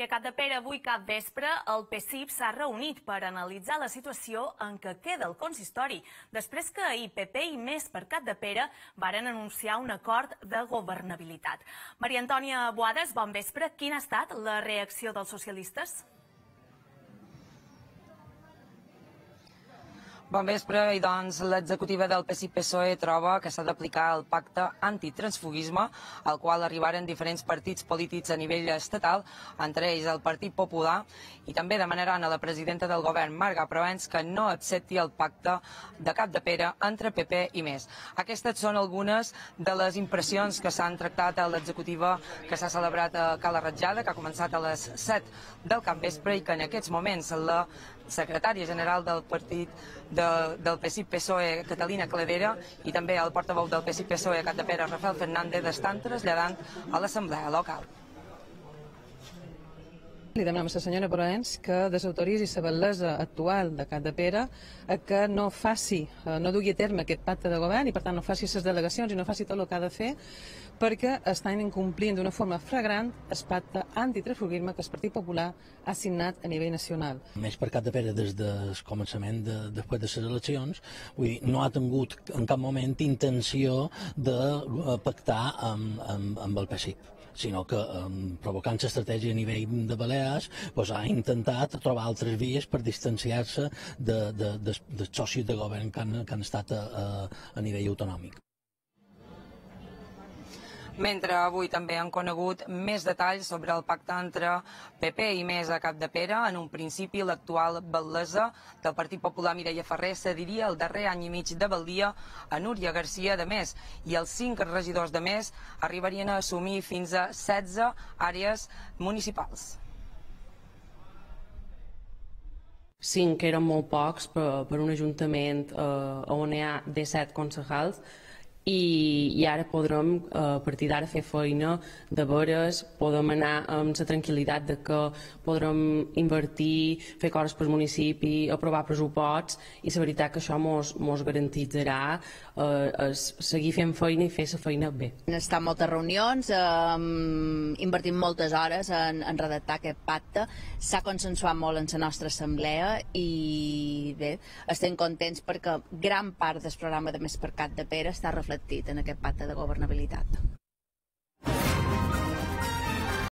I a Cap de Pere, avui cap vespre, el PSIP s'ha reunit per analitzar la situació en què queda el consistori, després que ahir PP i Més per Cap de Pere varen anunciar un acord de governabilitat. Maria Antònia Boades, bon vespre. Quina ha estat la reacció dels socialistes? Bon vespre, i doncs l'executiva del PSI-PSOE troba que s'ha d'aplicar el pacte antitransfugisme, al qual arribaren diferents partits polítics a nivell estatal, entre ells el Partit Popular, i també demanaran a la presidenta del govern, Marga Provens, que no accepti el pacte de cap de pere entre PP i més. Aquestes són algunes de les impressions que s'han tractat a l'executiva que s'ha celebrat a Cala Ratjada, que ha començat a les 7 del capvespre i que en aquests moments la secretària general del partit de, del PSI-PSOE, Catalina Cledera, i també el portaveu del PSI-PSOE, Pere, Rafael Fernández, estan traslladant a l'Assemblea local. Li demanem a la senyora Proens que desautoritzi la bellesa actual de Cat de Pere a que no faci, eh, no dugui a terme aquest pacte de govern i per tant no faci les delegacions i no faci tot el que ha de fer perquè estan incomplint d'una forma flagrant el pacte antitransfugisme que el Partit Popular ha signat a nivell nacional. Més per Cat de Pere des del començament de, després de les eleccions, vull dir, no ha tingut en cap moment intenció de eh, pactar amb, amb, amb el PSIC sinó que um, provocant l'estratègia a nivell de Balears pues, ha intentat trobar altres vies per distanciar-se de, de, de, de socis de govern que han, que han estat a, a, a nivell autonòmic mentre avui també han conegut més detalls sobre el pacte entre PP i Més a Cap de Pere. En un principi, l'actual batlesa del Partit Popular Mireia Ferrer cediria el darrer any i mig de baldia a Núria Garcia de Més i els cinc regidors de Més arribarien a assumir fins a 16 àrees municipals. Cinc eren molt pocs per, per un ajuntament eh, on hi ha 17 concejals i, i ara podrem eh, a partir d'ara fer feina de veres, podem anar amb la tranquil·litat de que podrem invertir, fer coses pel municipi, aprovar pressuposts. I la veritat que això mos, mos garantitzarà eh, seguir fent feina i fer la feina bé. Han estat moltes reunions, eh, invertim moltes hores en, en redactar aquest pacte, s'ha consensuat molt en la nostra assemblea i bé, estem contents perquè gran part del programa de Més per Cat de Pere està reflectit reflectit en aquest pacte de governabilitat.